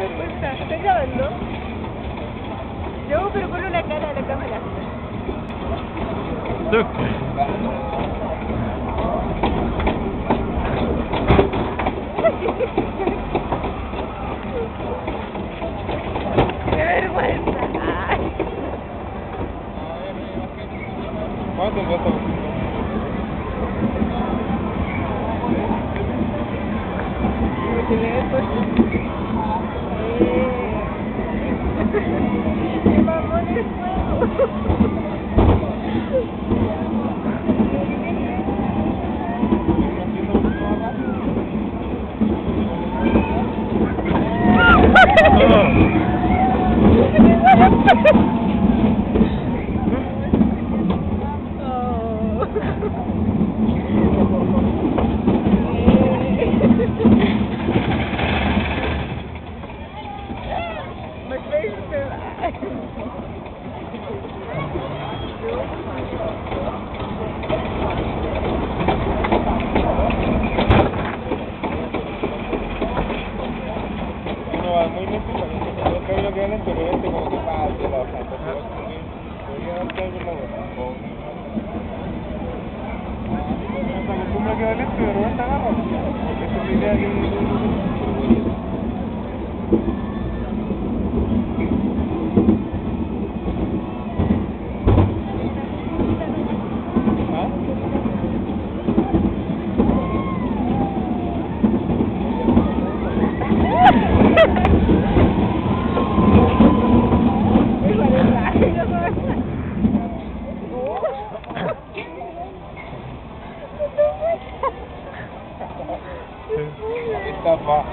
¿Estás grabando? No, pero pon una cara a la cámara. ¡Qué vergüenza! Ay. ¿Cuánto es esto? Como Mwen mwen mwen mwen Mit welchem? Bueno, va muy lento, pero creo que lo vienen, pero este como que va a ser bastante. Podría dar que algo más bueno. Hasta acostumbra que va lento, pero no está agarrado. Esa es la idea que... Estava.